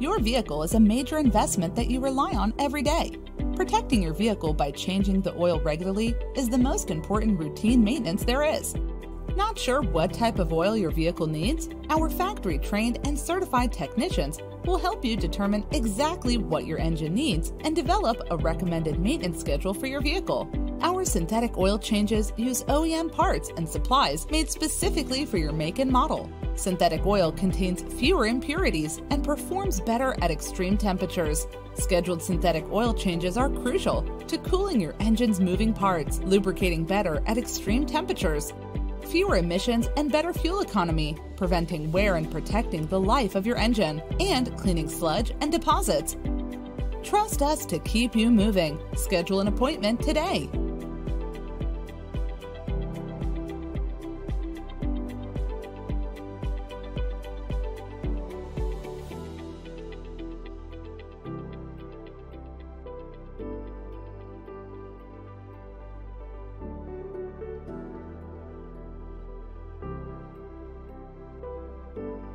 Your vehicle is a major investment that you rely on every day. Protecting your vehicle by changing the oil regularly is the most important routine maintenance there is. Not sure what type of oil your vehicle needs? Our factory trained and certified technicians will help you determine exactly what your engine needs and develop a recommended maintenance schedule for your vehicle. Our synthetic oil changes use OEM parts and supplies made specifically for your make and model. Synthetic oil contains fewer impurities and performs better at extreme temperatures. Scheduled synthetic oil changes are crucial to cooling your engine's moving parts, lubricating better at extreme temperatures, fewer emissions and better fuel economy, preventing wear and protecting the life of your engine, and cleaning sludge and deposits. Trust us to keep you moving. Schedule an appointment today. you